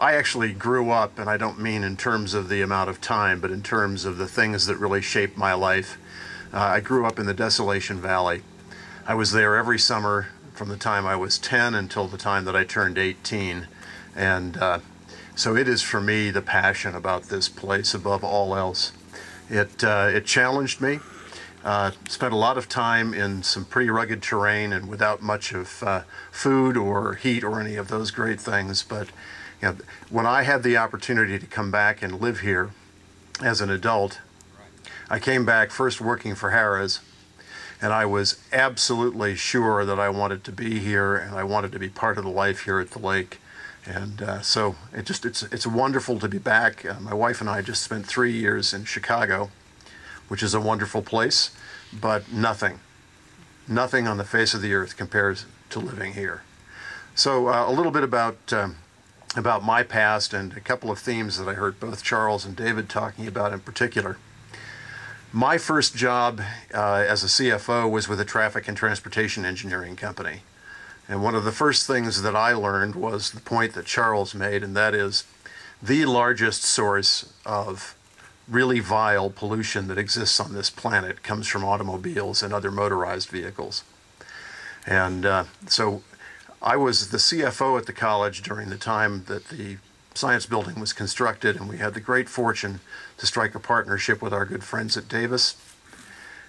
I actually grew up, and I don't mean in terms of the amount of time, but in terms of the things that really shaped my life. Uh, I grew up in the Desolation Valley. I was there every summer from the time I was 10 until the time that I turned 18. And uh, so it is for me the passion about this place above all else. It, uh, it challenged me. Uh, spent a lot of time in some pretty rugged terrain and without much of uh, food or heat or any of those great things. But you know, when I had the opportunity to come back and live here as an adult, I came back first working for Harrah's, and I was absolutely sure that I wanted to be here and I wanted to be part of the life here at the lake. And uh, so it just it's it's wonderful to be back. Uh, my wife and I just spent three years in Chicago, which is a wonderful place, but nothing, nothing on the face of the earth compares to living here. So uh, a little bit about um, about my past and a couple of themes that I heard both Charles and David talking about in particular. My first job uh, as a CFO was with a traffic and transportation engineering company. And one of the first things that I learned was the point that Charles made, and that is the largest source of really vile pollution that exists on this planet comes from automobiles and other motorized vehicles. And uh, so I was the CFO at the college during the time that the science building was constructed, and we had the great fortune to strike a partnership with our good friends at Davis.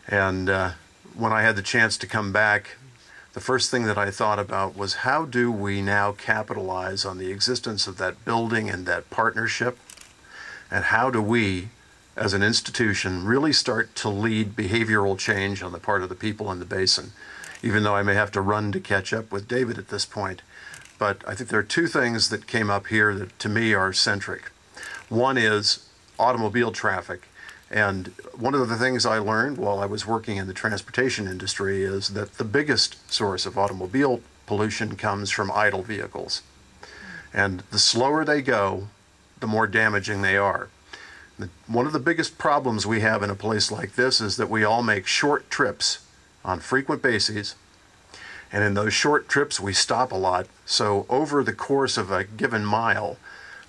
And uh, when I had the chance to come back, the first thing that I thought about was how do we now capitalize on the existence of that building and that partnership? And how do we, as an institution, really start to lead behavioral change on the part of the people in the basin? Even though I may have to run to catch up with David at this point. But I think there are two things that came up here that to me are centric. One is automobile traffic and one of the things I learned while I was working in the transportation industry is that the biggest source of automobile pollution comes from idle vehicles. And the slower they go, the more damaging they are. One of the biggest problems we have in a place like this is that we all make short trips on frequent bases. And in those short trips, we stop a lot. So, over the course of a given mile,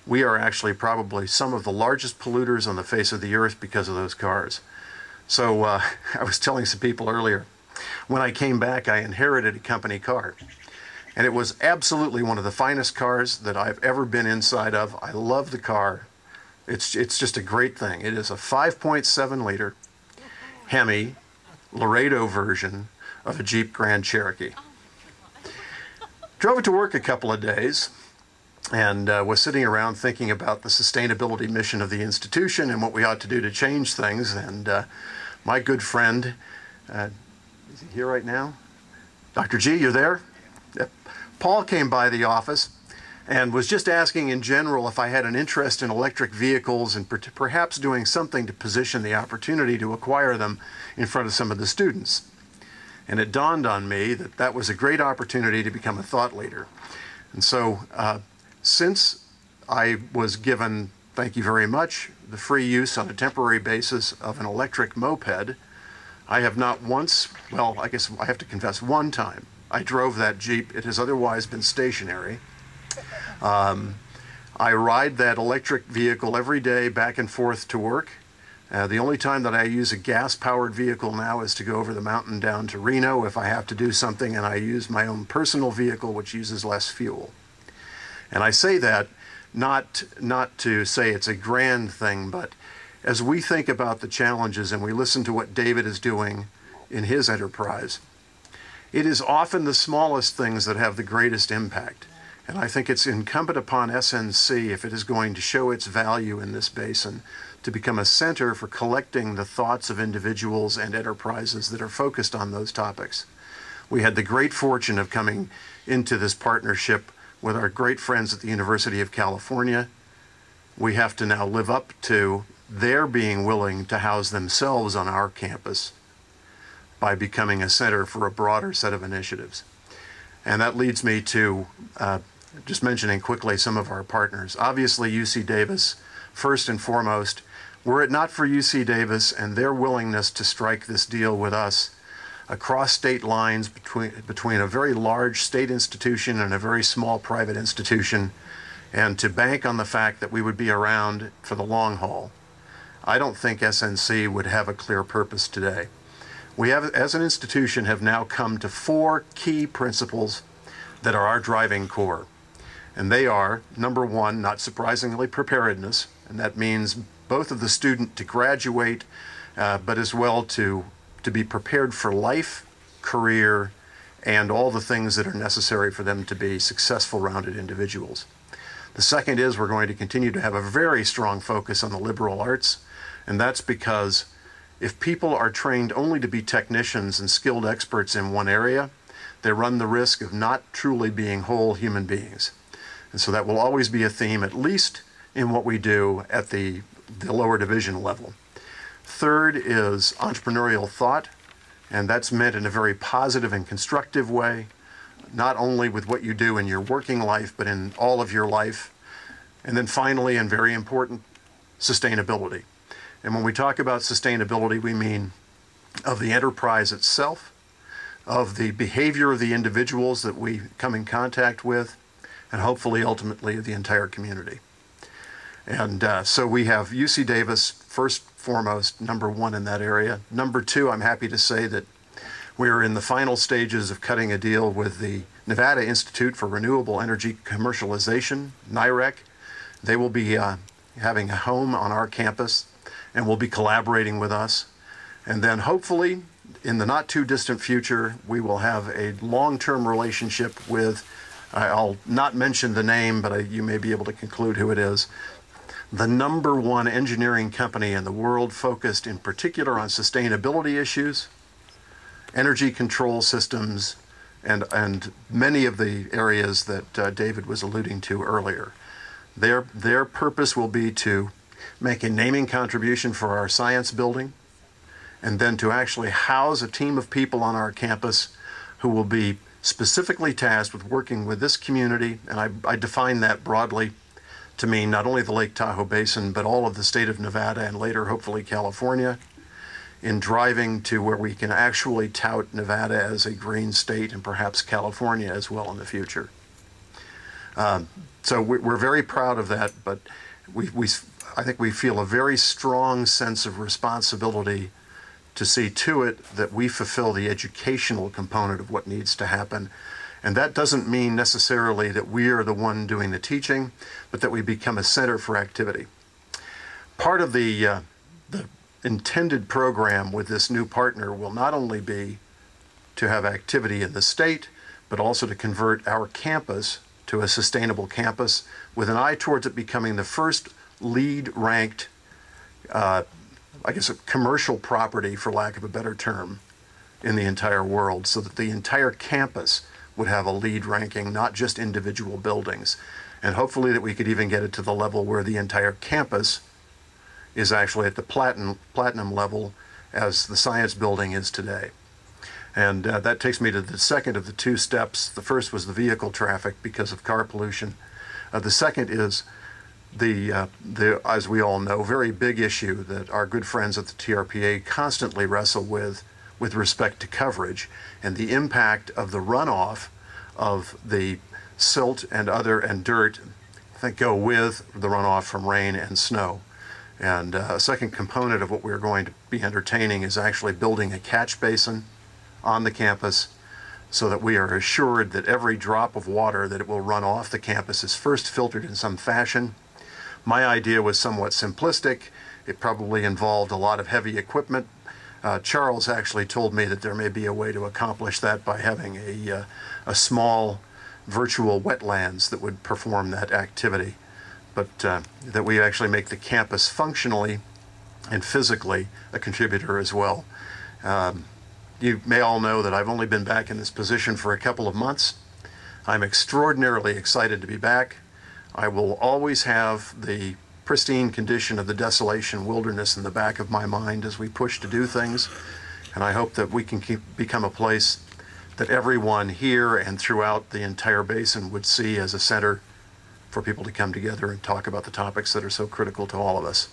we are actually probably some of the largest polluters on the face of the earth because of those cars. So uh, I was telling some people earlier, when I came back, I inherited a company car. And it was absolutely one of the finest cars that I've ever been inside of. I love the car. It's, it's just a great thing. It is a 5.7 liter Hemi Laredo version of a Jeep Grand Cherokee. Drove it to work a couple of days and uh, was sitting around thinking about the sustainability mission of the institution and what we ought to do to change things. And uh, my good friend, uh, is he here right now? Dr. G, you're there? Yep. Paul came by the office and was just asking in general if I had an interest in electric vehicles and per perhaps doing something to position the opportunity to acquire them in front of some of the students. And it dawned on me that that was a great opportunity to become a thought leader. And so uh, since I was given, thank you very much, the free use on a temporary basis of an electric moped, I have not once, well, I guess I have to confess, one time, I drove that Jeep. It has otherwise been stationary. Um, I ride that electric vehicle every day back and forth to work. Uh, the only time that I use a gas powered vehicle now is to go over the mountain down to Reno if I have to do something, and I use my own personal vehicle, which uses less fuel. And I say that not, not to say it's a grand thing, but as we think about the challenges and we listen to what David is doing in his enterprise, it is often the smallest things that have the greatest impact. And I think it's incumbent upon SNC, if it is going to show its value in this basin, to become a center for collecting the thoughts of individuals and enterprises that are focused on those topics. We had the great fortune of coming into this partnership with our great friends at the University of California. We have to now live up to their being willing to house themselves on our campus by becoming a center for a broader set of initiatives. And that leads me to uh, just mentioning quickly some of our partners. Obviously, UC Davis, first and foremost. Were it not for UC Davis and their willingness to strike this deal with us, across state lines between, between a very large state institution and a very small private institution, and to bank on the fact that we would be around for the long haul. I don't think SNC would have a clear purpose today. We have, as an institution, have now come to four key principles that are our driving core. And they are number one, not surprisingly, preparedness. And that means both of the student to graduate, uh, but as well to, to be prepared for life, career, and all the things that are necessary for them to be successful, rounded individuals. The second is we're going to continue to have a very strong focus on the liberal arts, and that's because if people are trained only to be technicians and skilled experts in one area, they run the risk of not truly being whole human beings. And so that will always be a theme, at least in what we do at the, the lower division level. Third is entrepreneurial thought, and that's meant in a very positive and constructive way, not only with what you do in your working life, but in all of your life. And then finally, and very important, sustainability. And when we talk about sustainability, we mean of the enterprise itself, of the behavior of the individuals that we come in contact with, and hopefully ultimately the entire community. And uh, so we have UC Davis, first foremost, number one in that area. Number two, I'm happy to say that we are in the final stages of cutting a deal with the Nevada Institute for Renewable Energy Commercialization, NIREC. They will be uh, having a home on our campus and will be collaborating with us. And then hopefully, in the not too distant future, we will have a long term relationship with, I'll not mention the name, but I, you may be able to conclude who it is, the number one engineering company in the world focused in particular on sustainability issues, energy control systems, and, and many of the areas that uh, David was alluding to earlier. Their, their purpose will be to make a naming contribution for our science building, and then to actually house a team of people on our campus who will be specifically tasked with working with this community, and I, I define that broadly to mean not only the Lake Tahoe Basin, but all of the state of Nevada and later, hopefully, California, in driving to where we can actually tout Nevada as a green state and perhaps California as well in the future. Um, so we're very proud of that, but we, we, I think we feel a very strong sense of responsibility to see to it that we fulfill the educational component of what needs to happen and that doesn't mean necessarily that we are the one doing the teaching, but that we become a center for activity. Part of the, uh, the intended program with this new partner will not only be to have activity in the state, but also to convert our campus to a sustainable campus with an eye towards it becoming the first LEED ranked uh, I guess, a commercial property, for lack of a better term, in the entire world, so that the entire campus would have a LEED ranking, not just individual buildings. And hopefully that we could even get it to the level where the entire campus is actually at the platinum, platinum level as the science building is today. And uh, that takes me to the second of the two steps. The first was the vehicle traffic because of car pollution. Uh, the second is the, uh, the, as we all know, very big issue that our good friends at the TRPA constantly wrestle with, with respect to coverage and the impact of the runoff of the silt and other and dirt that go with the runoff from rain and snow. And uh, a second component of what we're going to be entertaining is actually building a catch basin on the campus so that we are assured that every drop of water that it will run off the campus is first filtered in some fashion. My idea was somewhat simplistic. It probably involved a lot of heavy equipment, uh, Charles actually told me that there may be a way to accomplish that by having a, uh, a small virtual wetlands that would perform that activity, but uh, that we actually make the campus functionally and physically a contributor as well. Um, you may all know that I've only been back in this position for a couple of months. I'm extraordinarily excited to be back. I will always have the pristine condition of the desolation wilderness in the back of my mind as we push to do things. And I hope that we can keep, become a place that everyone here and throughout the entire basin would see as a center for people to come together and talk about the topics that are so critical to all of us.